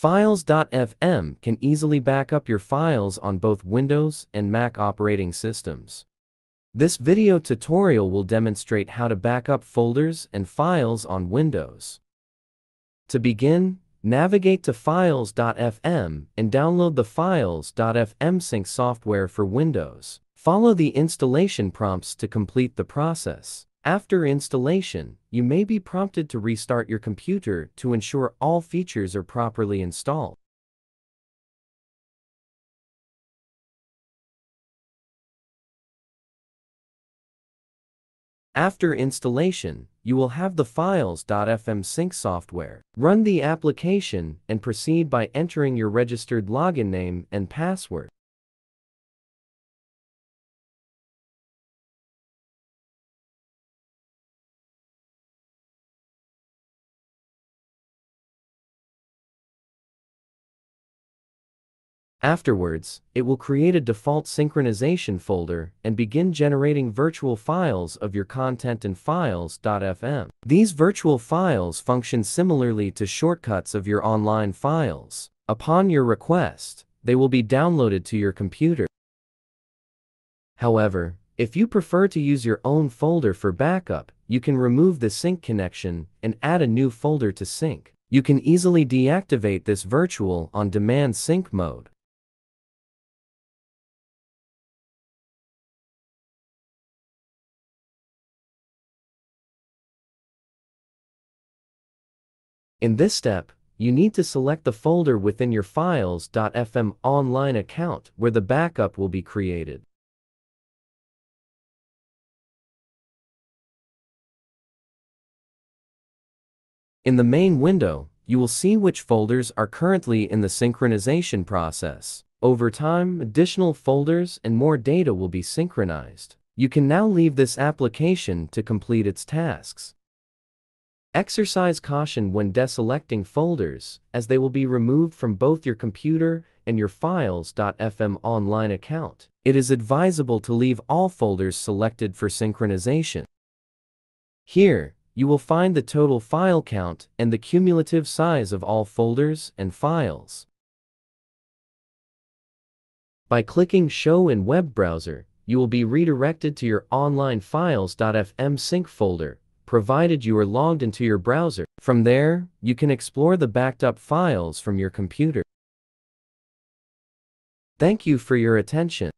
Files.fm can easily back up your files on both Windows and Mac operating systems. This video tutorial will demonstrate how to back up folders and files on Windows. To begin, navigate to files.fm and download the files.fm sync software for Windows. Follow the installation prompts to complete the process. After installation, you may be prompted to restart your computer to ensure all features are properly installed. After installation, you will have the files.fm sync software. Run the application and proceed by entering your registered login name and password. Afterwards, it will create a default synchronization folder and begin generating virtual files of your content in files.fm. These virtual files function similarly to shortcuts of your online files. Upon your request, they will be downloaded to your computer. However, if you prefer to use your own folder for backup, you can remove the sync connection and add a new folder to sync. You can easily deactivate this virtual on-demand sync mode. In this step, you need to select the folder within your files.fm online account where the backup will be created. In the main window, you will see which folders are currently in the synchronization process. Over time, additional folders and more data will be synchronized. You can now leave this application to complete its tasks. Exercise caution when deselecting folders, as they will be removed from both your computer and your files.fm online account. It is advisable to leave all folders selected for synchronization. Here, you will find the total file count and the cumulative size of all folders and files. By clicking Show in Web Browser, you will be redirected to your online files.fm sync folder provided you are logged into your browser. From there, you can explore the backed up files from your computer. Thank you for your attention.